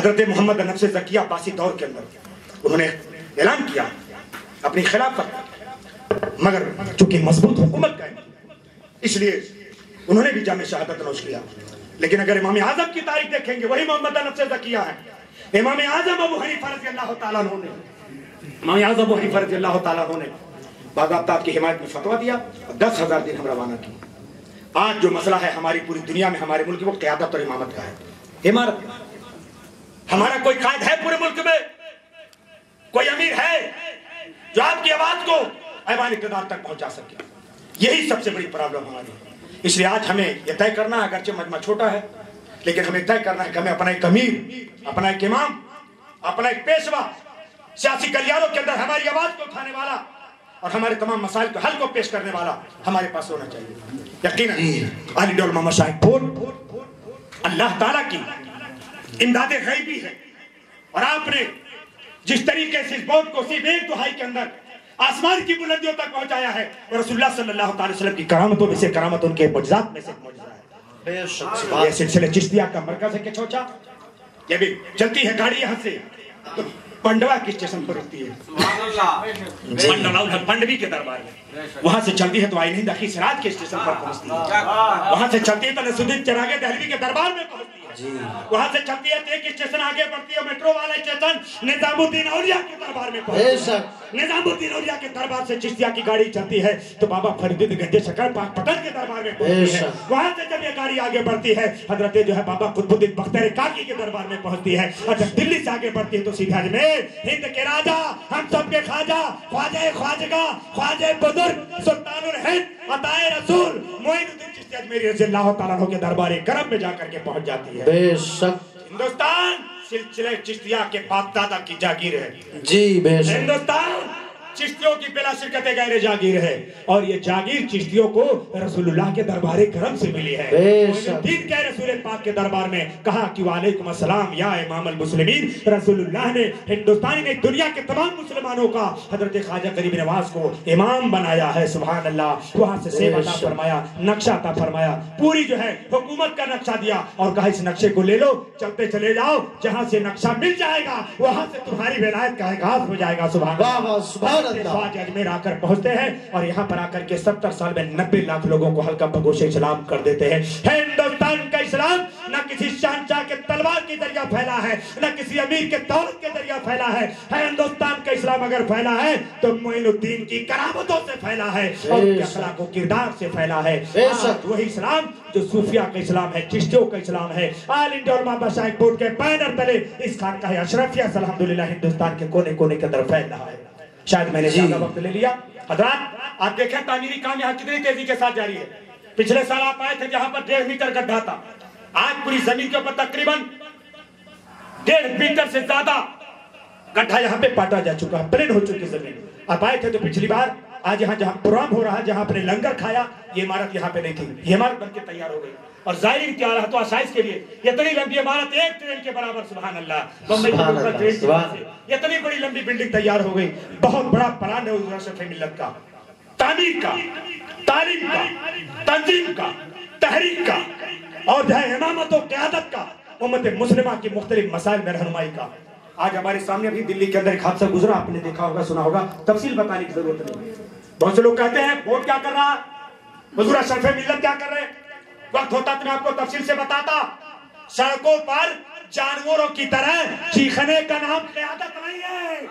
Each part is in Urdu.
حضرت محمد بن نفس زکیہ عباسی دور کے اندر انہوں نے اعلان کیا، اپنی خلافت۔ مگر چونکہ مضبوط حکومت کا اس لیے انہوں نے بھی جامع شہادت نوش کیا۔ لیکن اگر امام اعظم کی تاریخ دیکھیں گے، وہی محمد بن نفس زکیہ ہے امام اعظم ابو حنیفہ رضی اللہ تعالیٰ عنہ نے، امام اعظم ابو حنیفہ رضی اللہ تعالیٰ عنہ نے باضابطہ آپ کی حمایت میں فتویٰ دیا اور دس ہزار دن ہم روانہ کی آج جو مسئلہ ہے ہماری پوری دنیا میں، ہمارے ملک وہ قیادت اور امامت کا ہے۔ امارت ہمارا کوئی قائد ہے پورے ملک میں؟ کوئی امیر ہے جو آپ کی آواز کو ایوان اقتدار تک پہنچا سکے؟ یہی سب سے بڑی پرابلم ہماری ہے۔ اس لیے آج ہمیں یہ طے کرنا ہے، اگرچہ مجمع چھوٹا ہے، لیکن ہمیں طے کرنا ہے کہ ہمیں اپنا ایک امیر، اپنا ایک امام، اپنا ایک پیشوا سیاسی گلیاروں کے اندر ہماری آواز کو اٹھانے والا اور ہمارے تمام مسائل کو حل کو پیش کرنے والا ہمارے پاس ہونا چاہیے۔ یقیناً، علی ڈول محمد شاہد بورڈ اللہ تعالیٰ کی امداد غیبی ہے اور آپ نے جس طریقے سے اس بورڈ کو صرف ایک دہائی کے اندر آسمان کی بلندیوں تک پہنچایا ہے اور رسول اللہ صلی اللہ تعالی وسلم کی کرامتوں میں سے کرامت ان کے معجزات میں سے ایک معجزہ ہے۔ بے شک یہ سلسلے چشتیہ کا مرکز ہے کہ چھوچا یہ بھی چلتی ہے گاڑی یہاں سے۔ تو پنڈوا کی اسٹیشن پر رکتی ہے؟ پنڈوا پنڈوی کے دربار میں۔ وہاں سے چلتی ہے تو آئی نہیں دخی سراج کے اسٹیشن پر پہنچتی ہے۔ وہاں سے چلتی ہے تو نسودین چراغے دہلوی کے دربار میں پہنچتی ہے۔ وہاں سے چلتی ہے ایک اسٹیشن آگے بڑھتی ہے؟ میٹرو والا اسٹیشن نظام الدین اولیاء کے دربار میں پہنچتی نظام الدین اولیاء کے دربار سے چشتیہ کی گاڑی چلتی ہے تو بابا فرید گنجے شکر پاک پٹن کے دربار میں پہنچتی ہے۔ وہاں سے جب یہ گاڑی آگے بڑھتی ہے حضرت جو ہے بابا قطب الدین بختر کاکی کے دربار میں پہنچتی ہے۔ اور جب دلی سے آگے بڑھتی ہے تو سیدھا اجمیر ہند کے راجا ہم سب کے خواجہ خواجہ خواجگا خواجہ بزرگ سلطان الہند عطائے رسول معین الدین چشتی اجمیری رضی اللہ تعالیٰ عنہ کے دربار کرم میں جا کر کے پہنچ جاتی ہے۔ بے شک۔ ہندوستان سلسلے چشتیہ کے باپ دادا کی جاگیر ہے۔ جی بے شک۔ ہندوستان چشتیوں کی بلا شرکت غیر جاگیر ہے اور یہ جاگیر چشتیوں کو رسول اللہ کے دربار کرم سے ملی ہے۔ الدین کہہ رسول پاک کے دربار میں کہا کہ وعلیکم السلام یا امام المسلمین رسول اللہ نے ہندوستانی نے دنیا کے تمام مسلمانوں کا حضرت خواجہ غریب نواز کو امام بنایا ہے سبحان اللہ۔ وہاں سے سیب عطا۔ فرمایا نقشہ عطا فرمایا۔ پوری جو ہے حکومت کا نقشہ دیا اور کہا اس نقشے کو لے لو چلتے چلے جاؤ جہاں سے نقشہ مل جائے گا وہاں سے تمہاری ولایت کا آغاز ہو جائے گا سبحان اللہ۔ خواجہ اجمیر آ کر پہنچتے ہیں اور یہاں پر آ کر کے ستر سال میں نبے لاکھ لوگوں کو ہلکا بگوش اسلام کر دیتے ہیں۔ ہندوستان کا اسلام نہ کسی شہنشاہ کے تلوار کے ذریعہ پھیلا ہے نہ کسی امیر کے دولت کے ذریعہ پھیلا ہے۔ ہندوستان کا اسلام اگر پھیلا ہے تو معین الدین کی کرامتوں سے پھیلا ہے اور اخلاق و کردار سے پھیلا ہے۔ وہی اسلام جو صوفیہ کا اسلام ہے چشتیوں کا اسلام ہے۔ آل انڈیا علماء مشائخ بورڈ کے بینر تلے اس خان کا ہے اشرفیہ الحمدللہ ہندوستان کے کونے کونے کے اندر پھیل رہا ہے۔ شاید میں نے جی۔ زیادہ وقت لے لیا۔ حضرات آپ دیکھیں تعمیری کام یہاں کتنی تیزی کے ساتھ جاری ہے۔ پچھلے سال آپ آئے تھے جہاں پر ڈیڑھ میٹر گڈھا تھا۔ آج پوری زمین کے اوپر تقریباً ڈیڑھ میٹر سے زیادہ گڈھا یہاں پہ پاٹا جا چکا ہے۔ پلین ہو چکی زمین۔ آپ آئے تھے تو پچھلی بار آج یہاں جہاں پروگرام ہو رہا ہے جہاں اپنے لنگر کھایا یہ عمارت یہاں پہ نہیں تھی۔ یہ عمارت بن کے تیار ہو گئی۔ اور کی آلہ تو آسائش کے لیے یہ اتنی لمبی عمارت ایک ٹرین کے برابر سبحان اللہ۔ بمبئی ٹرین کی وجہ سے اتنی بڑی لمبی بلڈنگ تیار ہو گئی۔ بہت بڑا پلان ہے اشرف ملت کا۔ تعمیر کا تعلیم کا تنظیم کا تحریک کا اور جو ہے امامت و قیادت کا امت مسلمہ کی مختلف مسائل میں رہنمائی کا۔ آج ہمارے سامنے ابھی دلی کے اندر ایک حادثہ گزرا، آپ نے دیکھا ہوگا، سنا ہوگا، تفصیل بتانے کی ضرورت نہیں بہت سے لوگ کہتے ہیں، ووٹ کیا کر رہا؟ مزورا شرف ملت کیا کر رہے؟ وقت ہوتا تو میں آپ کو تفصیل سے بتاتا۔ سڑکوں پر جانوروں کی طرح چیخنے کا نام قیادت نہیں ہے۔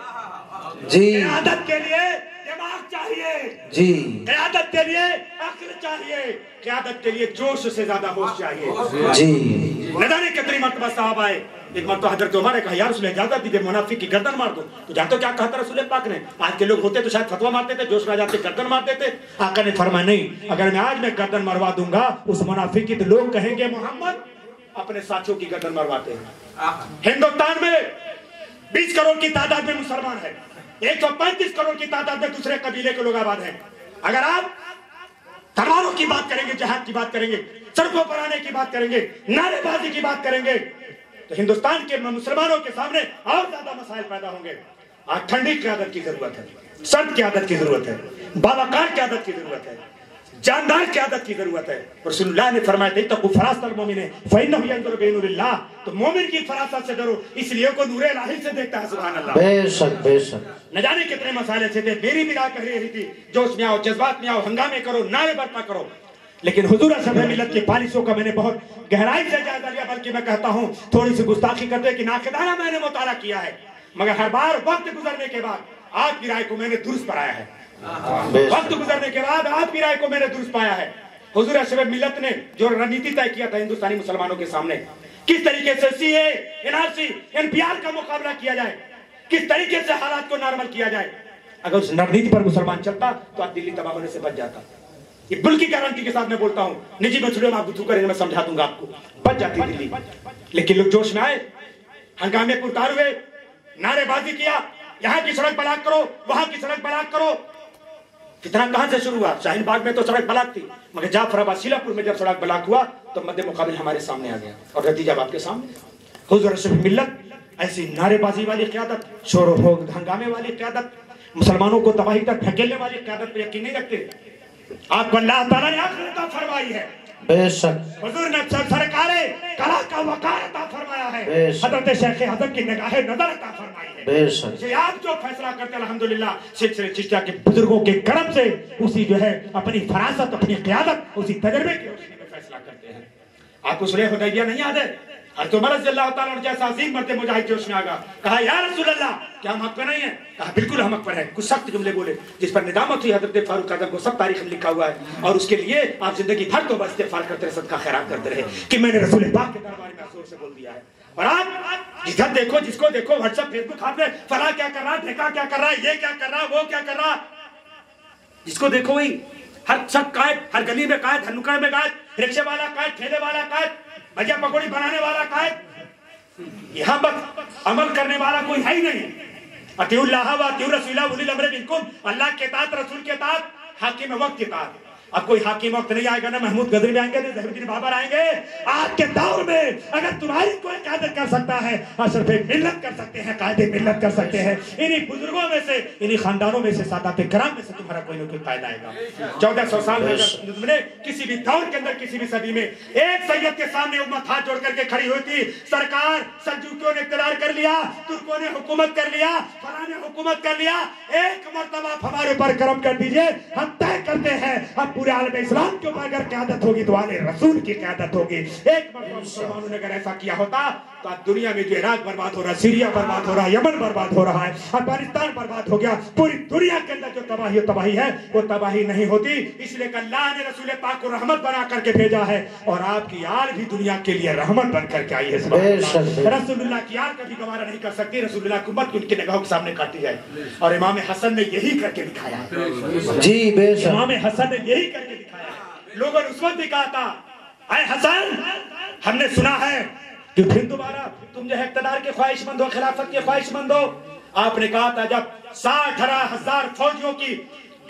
جی۔ قیادت کے لیے دماغ چاہیے۔ جی۔ قیادت کے لیے عقل چاہیے۔ قیادت کے لیے جوش سے زیادہ ہوش چاہیے۔ جی۔ نہ جانے کتنی مرتبہ صاحب آئے۔ ایک مرتبہ حضرت عمر نے کہا یا رسول اللہ اجازت دیجیے منافق کی گردن مار دو۔ تو جانتے ہو کیا کہا تھا رسول پاک نے؟ آج کے لوگ ہوتے تو شاید فتوا مارتے تھے جوش آ جاتے گردن مارتے تھے۔ آقا نے فرمایا نہیں اگر میں آج میں گردن مروا دوں گا اس منافق کی تو لوگ کہیں گے محمد اپنے ساتھیوں کی گردن مرواتے ہیں۔ ہندوستان میں بیس کروڑ کی تعداد میں مسلمان ہے۔ ایک سو پینتیس کروڑ کی تعداد میں دوسرے قبیلے کے لوگ آباد ہیں۔ اگر آپ تلواروں کی بات کریں گے، جہاد کی بات کریں گے، سڑکوں پر آنے کی بات کریں گے، نعرے بازی کی بات کریں گے، تو ہندوستان کے مسلمانوں کے سامنے اور زیادہ مسائل پیدا ہوں گے۔ آج ٹھنڈی قیادت کی ضرورت ہے، سرد قیادت کی ضرورت ہے، باوقار قیادت کی ضرورت ہے۔ جاندار قیادت کی ضرورت ہے۔ رسول اللہ نے فرمایا تھا تقو فراست المومن فإنه ينظر بنور اللہ تو مومن کی فراست سے ڈرو اس لیے کو نور الہی سے دیکھتا ہے سبحان اللہ۔ بے شک بے شک۔ نہ جانے کتنے مسائل ایسے تھے میری بھی رائے کہہ رہی تھی جوش میں آؤ جذبات میں آؤ ہنگامے کرو نعرے برپا کرو۔ لیکن حضور اشرف ملت کی پالیسیوں کا میں نے بہت گہرائی سے جائزہ لیا بلکہ میں کہتا ہوں تھوڑی سی گستاخی کرتے کہ ناقدانہ میں نے مطالعہ کیا ہے مگر ہر بار وقت گزرنے کے بعد آپ کی رائے کو میں نے درست پایا ہے۔ وقت گزرنے کے بعد آپ کی رائے کو میں نے درست پایا ہے۔ حضور اشرف ملت نے جو رنیتی طے کیا تھا ہندوستانی مسلمانوں کے سامنے، کس طریقے سے C A N R C N P R کا مقابلہ کیا جائے؟ کس طریقے سے حالات کو نارمل کیا جائے؟ اگر اس رنیتی پر مسلمان چلتا تو آج دلی تباہ ہونے سے بچ جاتا۔ یہ بل کی گارنٹی کے ساتھ میں بولتا ہوں۔ نجی مسئلے میں آپ گفتگو کریں میں سمجھا دوں گا آپ کو۔ بچ جاتی دلی۔ لیکن لوگ جوش میں آئے، ہنگامے پرتار ہوئے، نعرے بازی کیا، یہاں کی سڑک بلاک کرو، وہاں کی سڑک بلاک کرو کتنا کہاں سے شروع ہوا؟ شاہین باغ میں تو سڑک بلاک تھی، مگر جعفر آباد سیلا پور میں جب سڑک بلاک ہوا تو مد مقابل ہمارے سامنے آ گیا اور نتیجہ آپ کے سامنے۔ حضور رسول ملت، ایسی نعرے بازی والی قیادت، شور و ہوگ ہنگامے والی قیادت، مسلمانوں کو تباہی تک ڈھکیلنے والی قیادت پہ یقین نہیں رکھتے۔ آپ کو اللہ تعالیٰ نے آخر فرمائی ہے۔ بے شک۔ حضور نے سر سرکار کلا کا وقار عطا فرمایا ہے۔ حضرت شیخ حضرت کی نگاہ نظر عطا فرمائی ہے بے شک۔ یہ آپ جو فیصلہ کرتے ہیں الحمدللہ سلسلے چشتیہ کے بزرگوں کے کرم سے اسی جو ہے اپنی فراست اپنی قیادت اسی تجربے کی روشنی میں فیصلہ کرتے ہیں۔ آپ کو سلح حدیبیہ نہیں یاد ہے؟ حضرت عمر رضی اللہ تعالیٰ عنہ جیسا عظیم مرد مجاہد جوش میں آگا۔ کہا، یا رسول اللہ! کیا ہم حق پر نہیں ہیں؟ کہا، بالکل ہم حق پر ہیں۔ کچھ سخت جملے بولے، جس پر ندامت ہوئی حضرت فاروق اعظم کو سب تاریخ میں لکھا ہوا ہے۔ اور اس کے لیے آپ زندگی بھر تو بس استغفار کرتے رہے، صدقہ خیرات کرتے رہے، کہ میں نے رسول پاک کے دربار میں افسوس سے بول دیا ہے۔ اور آپ جدھر دیکھو، جس کو دیکھو، واٹس ایپ، فیس بک آپ نے فلاں کیا کر رہا ڈھیکا کیا کر رہا یہ کیا کر رہا وہ کیا کر رہا جس کو دیکھو وہی۔ ہر سب قائد، ہر گلی میں قائد، ہر نکڑ میں قائد، رکشے والا قائد، ٹھیلے والا قائد، بھجیا پکوڑی بنانے والا قائد۔ یہاں پر عمل کرنے والا کوئی ہے ہی نہیں۔ اطیع اللہ و اطیع رسول اللہ ولی الامر منکم، اللہ کے اطاعت، رسول کے اطاعت، حاکم وقت کے اطاعت۔ اب کوئی حاکم وقت نہیں آئے گا نہ محمود غزنوی آئیں گے نہ ظہیر الدین بابر آئیں گے۔ آج کے دور میں اگر تمہاری کوئی قیادت کر سکتا ہے اشرف ملت کر سکتے ہیں قائد ملت کر سکتے ہیں۔ انہی بزرگوں میں سے انہی خاندانوں میں سے سادات کرام میں سے تمہارا کوئی نہ کوئی قائد آئے گا۔ چودہ سو سال میں کسی بھی دور کے اندر کسی بھی صدی میں ایک سید کے سامنے امت ہاتھ جوڑ کر کے کھڑی ہوئی تھی۔ سرکار سلجوکیوں نے اقتدار کر لیا ترکوں نے حکومت کر لیا فلاں نے حکومت کر لیا۔ ایک مرتبہ آپ ہمارے اوپر کرم کر دیجیے۔ ہم طے کرتے ہیں اب پورے عالم اسلام کے اوپر اگر قیادت ہوگی تو آل رسول کی قیادت ہوگی۔ ایک مرتبہ مسلمانوں نے اگر ایسا کیا ہوتا تو آج دنیا میں جو عراق برباد ہو رہا ہے سیریا برباد ہو رہا ہے یمن برباد ہو رہا ہے افغانستان برباد ہو گیا پوری دنیا کے اندر جو تباہی و تباہی ہے وہ تباہی نہیں ہوتی اس لیے کہ اللہ نے رسول پاک کو رحمت بنا کر کے بھیجا ہے اور آپ کی آل بھی دنیا کے لیے رحمت بن کر کے آئی ہے۔ رسول اللہ کی آل کبھی گوارا نہیں کر سکتی رسول اللہ کی امت کی ان کی نگاہوں کے سامنے کاٹی جائے۔ اور امام حسن نے یہی کر کے دکھایا ہے۔ جی بے شک۔ امام حسن نے یہی کر کے دکھایا ہے۔ لوگوں نے اس وقت بھی کہا تھا اے حسن ہم نے سنا ہے کہ پھر دوبارہ تم جو ہے اقتدار کے خواہش مند ہو خلافت کے خواہش مند ہو آپ نے کہا تھا جب ساٹھ ہزار فوجیوں کی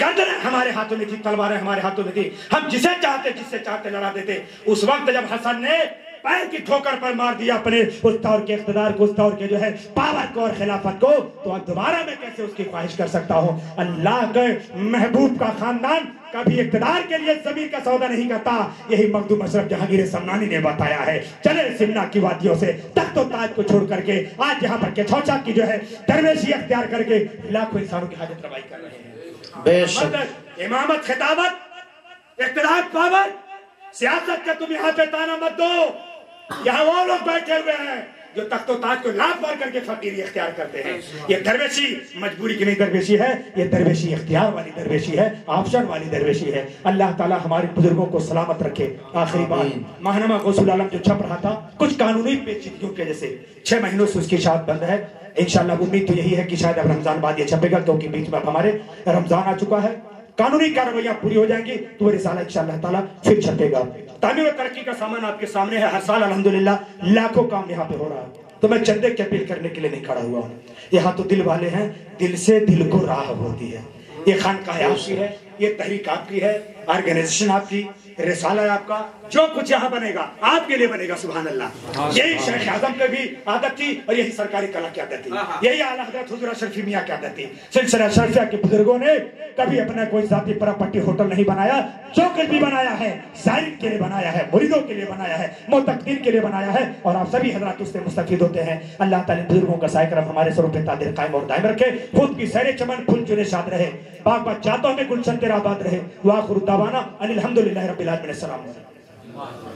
گردنیں ہمارے ہاتھوں میں تھی تلواریں ہمارے ہاتھوں میں تھی ہم جسے چاہتے جس سے چاہتے لڑا دیتے، اس وقت جب حسن نے پیر کی ٹھوکر پر مار دیا اپنے اس دور کے اقتدار کو اس دور کے جو ہے پاور کو اور خلافت کو۔ تو اب دوبارہ میں کیسے اس کی خواہش کر سکتا ہوں؟ اللہ کے محبوب کا خاندان کبھی اقتدار کے لیے زمین کا سودا نہیں کرتا۔ یہی مخدوم اشرف جہانگیر سمنانی نے بتایا ہے۔ چلے سمنا کی وادیوں سے تخت و تاج کو چھوڑ کر کے آج یہاں پر کچھوچا کی جو ہے درویشی اختیار کر کے لاکھوں انسانوں کی حاجت روائی کر رہے ہیں۔ بے شک۔ امامت خطابت اقتدار پاور سیاست کا تم یہاں پہ تانا مت دو۔ یہاں وہ لوگ بیٹھے ہوئے ہیں جو تخت و تاج کو لاکھ مار کر کے فقیری اختیار کرتے ہیں۔ یہ درویشی مجبوری کی نہیں درویشی ہے یہ درویشی اختیار والی درویشی ہے آپشن والی درویشی ہے۔ اللہ تعالی ہمارے بزرگوں کو سلامت رکھے۔ آخری بات ماہنامہ غسل عالم جو چھپ رہا تھا کچھ قانونی پیچیدگیوں کی وجہ سے چھ مہینوں سے اس کی شاعت بند ہے۔ انشاءاللہ امید تو یہی ہے کہ شاید اب رمضان بعد یہ چھپے گا کیونکہ بیچ میں اب ہمارے رمضان آ چکا ہے۔ قانونی کارروائیاں پوری ہو جائیں گی تو وہ رسالہ انشاءاللہ تعالیٰ پھر چھپے گا۔ تعمیر و ترقی کا سامان آپ کے سامنے ہے۔ ہر سال الحمدللہ لاکھوں کام یہاں پہ ہو رہا ہے۔ تو میں چندے کی اپیل کرنے کے لیے نہیں کھڑا ہوا ہوں۔ یہاں تو دل والے ہیں، دل سے دل کو راہ ہوتی ہے۔ یہ خانقاہ آپ کی ہے، یہ تحریک آپ کی ہے آرگنائزیشن آپ کی۔ رسالہ ہے آپ کا جو کچھ یہاں بنے گا آپ کے لیے بنے گا سبحان اللہ۔ یہی شیخ اعظم کے بھی عادت تھی اور یہی سرکاری کلا کی عادت تھی یہی اعلیٰ حضرت حضور شرفی میاں کی عادت تھی سلسلہ شرفیہ کے بزرگوں نے کبھی اپنا کوئی ذاتی پراپرٹی ہوٹل نہیں بنایا جو کچھ بھی بنایا ہے زائرین کے لیے بنایا ہے مریدوں کے لیے بنایا ہے معتقدین کے لیے بنایا ہے اور آپ سبھی حضرات اس سے مستفید ہوتے ہیں۔ اللہ تعالی بزرگوں کا سائے کرم ہمارے سروں پہ تعدیر قائم اور دائم رکھے۔ خود کی سیر چمن پھول چنے شاد رہے۔ پاک پاک چاہتوں میں گلشن تیرا آباد رہے۔ وآخر دعوانا ان الحمدللہ رب العالمین۔ السلام علیکم